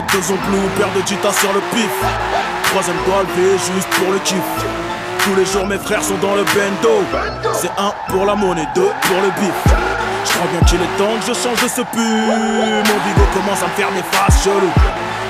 deux ongles paire de titas sur le pif. Troisième doigt levé juste pour le kiff. Tous les jours mes frères sont dans le bendo. C'est un pour la monnaie, deux pour le bif. Je crois bien qu'il est temps que je change de ce pu. Mon bigot commence à me faire mes faces cheloues.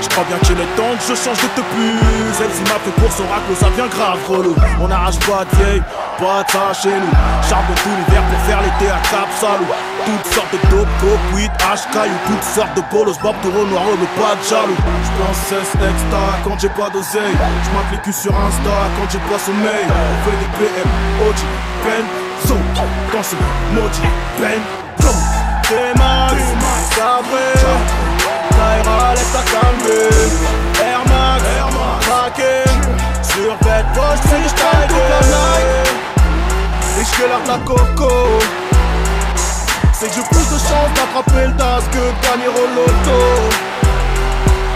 Je crois bien qu'il est temps que je change de te puce. Elle m'a fait pour son racle, ça vient grave relou. On arrache pas de vieille, pas de chez nous. Charme de tout l'hiver pour faire l'été à Cap Salou toutes sortes de dope, coke, weed, HK, ou toutes sortes de bolos, bob, taureau, noir, mais pas de jaloux. J'pense cesse extra quand j'ai pas d'oseille. J'mate sur Insta quand j'ai pas sommeil. On fait des PM, OG, Ben, Zo, dans ce maudit Ben, Zo. T'es mal, sabré, Taïra, laisse ta calmer. Air Max, sur bête, poche, finish, taille, de la Nike. Ich geh nach Coco. C'est que j'ai plus de chance d'attraper le tas que de gagner au loto.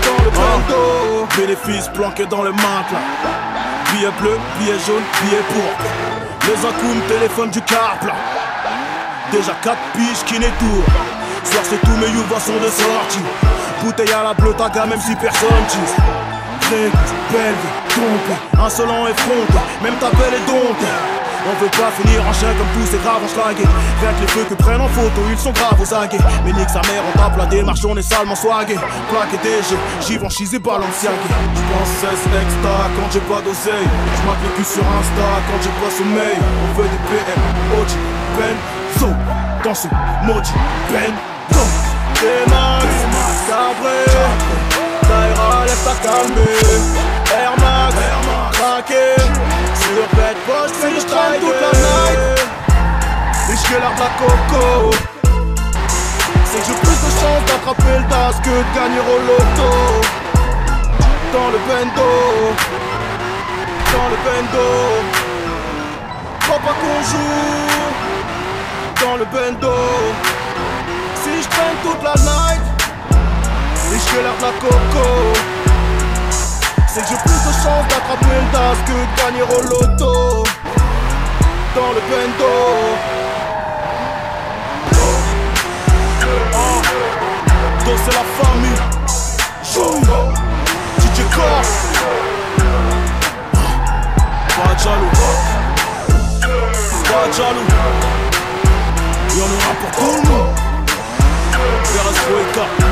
Dans le bando, bénéfice planqué dans le matelas. Billet bleu, billet jaune, billet pourpre. Les encoumes, téléphone du cap là. Déjà 4 piges qui tour Soir c'est tous mes youvas sont de sortie. Bouteille à la blotaga même si personne tisse. Grec, belge, trompé, insolent effronté, même ta belle est domptée. On veut pas finir en chien comme tous ces graves en schlingués Rien que les feux que prennent en photo, ils sont graves aux aguets Mais nique sa mère, on tape la démarche, on est salement swagué Plaqué DG, j'y et balanciagué J'pense 16 extra quand j'ai pas d'oseille. Les culs sur Insta quand j'ai pas sommeil. On veut des PM, OG, Benzo. Dans ce maudit max, sabré Taïra, lève ta calmée Air Max, sur bête poche, freestyle toute la night. Que l'art de la coco. C'est que j'ai plus de chance d'attraper le DAS que de gagner au loto. Dans le bendo. Dans le bendo. Faut pas qu'on joue. Dans le bendo. Si je traîne toute la night. Que l'art de la coco c'est que j'ai plus de chances d'attraper une tasse que de gagner au loto. Dans le bendo Donc c'est la famille. Joue DJ Core Pas jaloux Pas jaloux Y'en aura pour tout le monde. Veras